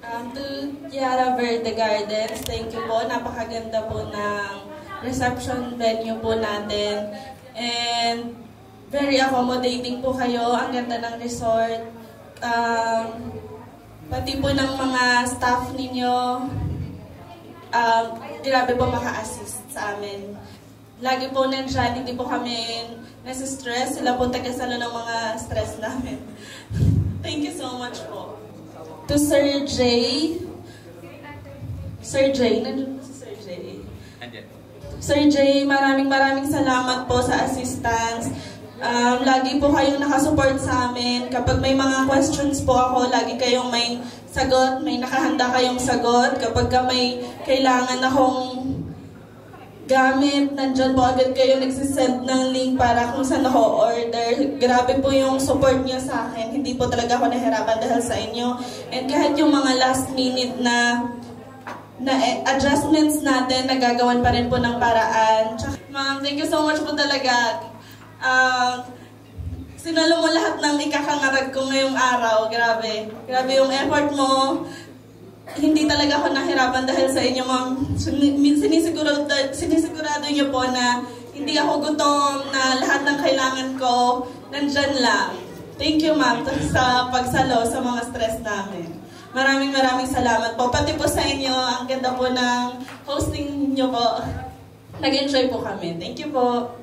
Um, to Yara Verde Gardens, thank you po. Napakaganda po ng reception venue po natin. And very accommodating po kayo. Ang ganda ng resort. Um, pati po ng mga staff ninyo, um, grabe po maka-assist sa amin. Lagi po nandyan, hindi po kami nasa-stress. Sila po tagasalo ng mga stress namin. Thank you so much po. To Sir Jay. Sir Jay, nandun po si Sir Jay. Andyan. Sir Jay, maraming maraming salamat po sa assistance. Um, lagi po kayong nakasupport sa amin. Kapag may mga questions po ako, lagi kayong may sagot, may nakahanda kayong sagot. Kapag ka may kailangan akong gamit, nandyan po agad kayo nagsisend ng link para kung saan ako order. Grabe po yung support niyo sa akin. Hindi po talaga ako nahirapan dahil sa inyo. And kahit yung mga last minute na na eh, adjustments natin, nagagawan pa rin po ng paraan. Ma'am, thank you so much po talaga. Um, sinalo mo lahat ng ikakangarag ko ngayong araw. Grabe. Grabe yung effort mo. Hindi talaga ako nahirapan dahil sa inyo, ma'am. Sin- Sinisigurado, sinisigurado niyo po na hindi ako gutom, na lahat ng kailangan ko, nandyan lang. Thank you, ma'am, sa pagsalo sa mga stress namin. Maraming maraming salamat po. Pati po sa inyo, ang ganda po ng hosting niyo po. Nag-enjoy po kami. Thank you po.